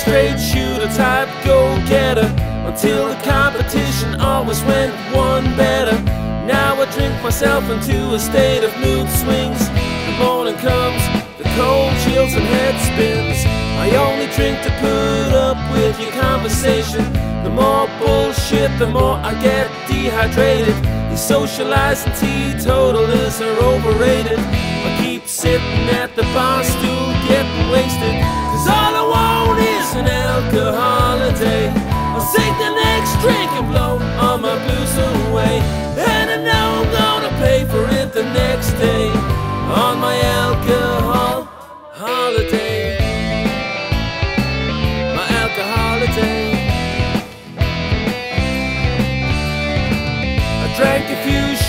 straight shooter type go-getter Until the competition always went one better. Now I drink myself into a state of mood swings. The morning comes, the cold chills and head spins. I only drink to put up with your conversation. The more bullshit, the more I get dehydrated. These socializing teetotalers are overrated. I keep sitting at the bar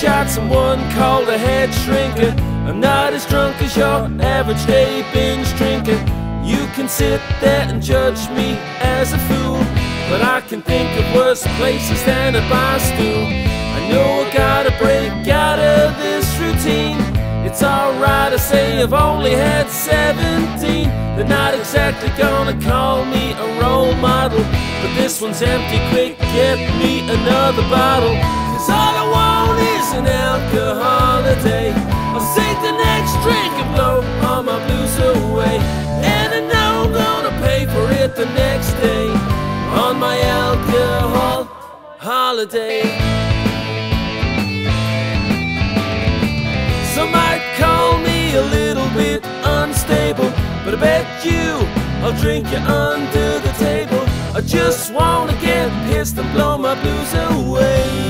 few shots called a head shrinker. I'm not as drunk as your average day binge drinker. You can sit there and judge me as a fool But I can think of worse places than a bar stool. I know I gotta break out of this routine. It's alright, I say I've only had 17 They're not exactly gonna call me a role model But this one's empty, quick, get me another bottle. Cause all I want an alcohol holiday I'll take the next drink and blow all my blues away. And I know I'm gonna pay for it the next day. On my alcohol holiday. Some might call me a little bit unstable But I bet you I'll drink you under the table. I just wanna get pissed and blow my blues away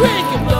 drinking blood.